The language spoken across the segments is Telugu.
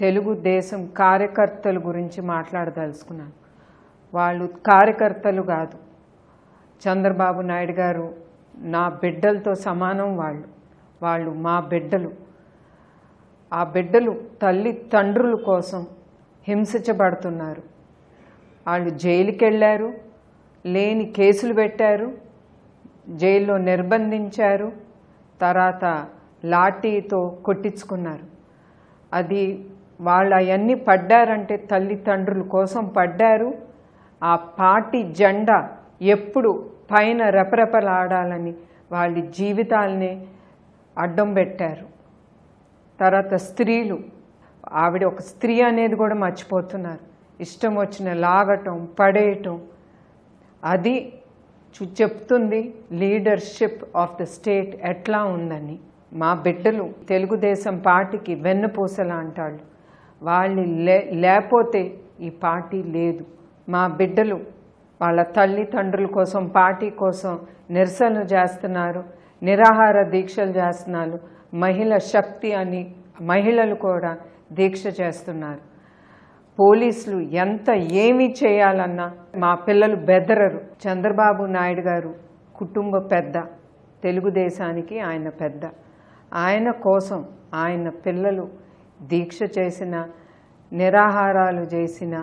తెలుగుదేశం కార్యకర్తల గురించి మాట్లాడదలుచుకున్నాను. వాళ్ళు కార్యకర్తలు కాదు. చంద్రబాబు నాయుడు గారు నా బిడ్డలతో సమానం వాళ్ళు. వాళ్ళు మా బిడ్డలు. ఆ బిడ్డలు తల్లి తండ్రుల కోసం హింసించబడుతున్నారు. వాళ్ళు జైలుకి వెళ్ళారు లేని కేసులు పెట్టారు జైల్లో నిర్బంధించారు తర్వాత లాఠీతో కొట్టించుకున్నారు. అది వాళ్ళు అవన్నీ పడ్డారంటే తల్లిదండ్రుల కోసం పడ్డారు. ఆ పార్టీ జెండా ఎప్పుడు పైన రెపరెపలాడాలని వాళ్ళ జీవితాల్ని అడ్డం పెట్టారు. తర్వాత స్త్రీలు ఆవిడ ఒక స్త్రీ అనేది కూడా మర్చిపోతున్నారు. ఇష్టం వచ్చిన లాగటం పడేయటం. అది చెప్తుంది లీడర్షిప్ ఆఫ్ ద స్టేట్ ఎట్లా ఉందని. మా బిడ్డలు తెలుగుదేశం పార్టీకి వెన్నుపూసలు అంటాళ్ళు వాళ్ళు లే లేకపోతే ఈ పార్టీ లేదు. మా బిడ్డలు వాళ్ళ తల్లిదండ్రుల కోసం పార్టీ కోసం నిరసనలు చేస్తున్నారు నిరాహార దీక్షలు చేస్తున్నారు. మహిళ శక్తి అని మహిళలు కూడా దీక్ష చేస్తున్నారు. పోలీసులు ఎంత ఏమి చేయాలన్నా మా పిల్లలు బెదరరు. చంద్రబాబు నాయుడు గారు కుటుంబ పెద్ద తెలుగుదేశానికి ఆయన పెద్ద. ఆయన కోసం ఆయన పిల్లలు దీక్ష చేసిన నిరాహారాలు చేసిన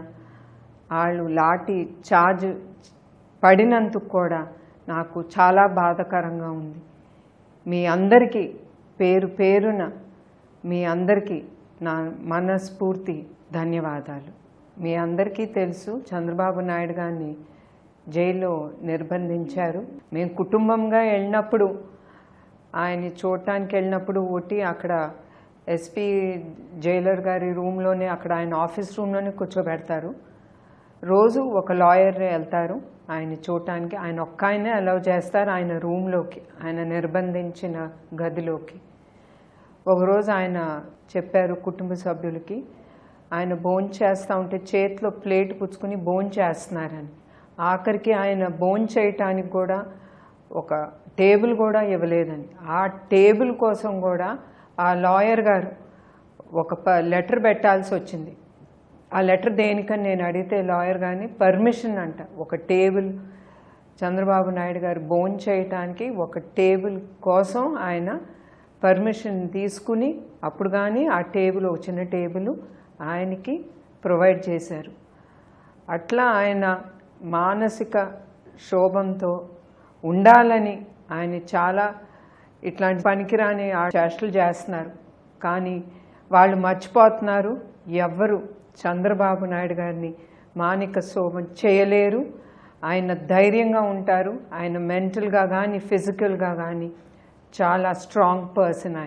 వాళ్ళు లాఠీ చార్జ్ పడినందుకు కూడా నాకు చాలా బాధాకరంగా ఉంది. మీ అందరికీ పేరు పేరున మీ అందరికీ నా మనస్ఫూర్తి ధన్యవాదాలు. మీ అందరికీ తెలుసు చంద్రబాబు నాయుడు గారిని జైల్లో నిర్బంధించారు. మేము కుటుంబంగా వెళ్ళినప్పుడు ఆయన్ని చూడటానికి వెళ్ళినప్పుడు ఒకటి అక్కడ ఎస్పీ జైలర్ గారి రూమ్లోనే అక్కడ ఆయన ఆఫీస్ రూమ్లోనే కూర్చోబెడతారు. రోజు ఒక లాయర్ వెళ్తారు. ఆయన చూడటానికి ఆయన ఒక్క ఆయనే అలౌ చేస్తారు ఆయన రూమ్లోకి ఆయన నిర్బంధించిన గదిలోకి. ఒకరోజు ఆయన చెప్పారు కుటుంబ సభ్యులకి ఆయన బోన్ చేస్తూ ఉంటే చేతిలో ప్లేట్ పుచ్చుకుని బోన్ చేస్తున్నారని. ఆఖరికి ఆయన బోన్ చేయటానికి కూడా ఒక టేబుల్ కూడా ఇవ్వలేదని. ఆ టేబుల్ కోసం కూడా ఆ లాయర్ గారు ఒక ప లెటర్ పెట్టాల్సి వచ్చింది. ఆ లెటర్ దేనికని నేను అడిగితే లాయర్ కానీ పర్మిషన్ అంట. ఒక టేబుల్ చంద్రబాబు నాయుడు గారు బోన్ చేయటానికి ఒక టేబుల్ కోసం ఆయన పర్మిషన్ తీసుకుని అప్పుడు కానీ ఆ టేబుల్ ఒక చిన్న టేబుల్ ఆయనకి ప్రొవైడ్ చేశారు. అట్లా ఆయన మానసిక శోభంతో ఉండాలని ఆయన చాలా ఇట్లాంటి పనికిరాని ఆ చేష్టలు చేస్తున్నారు. కానీ వాళ్ళు మర్చిపోతున్నారు. ఎవ్వరు చంద్రబాబు నాయుడు గారిని మానిక శోభం చేయలేరు. ఆయన ధైర్యంగా ఉంటారు. ఆయన మెంటల్గా కానీ ఫిజికల్గా కానీ చాలా స్ట్రాంగ్ పర్సన్ ఆయన.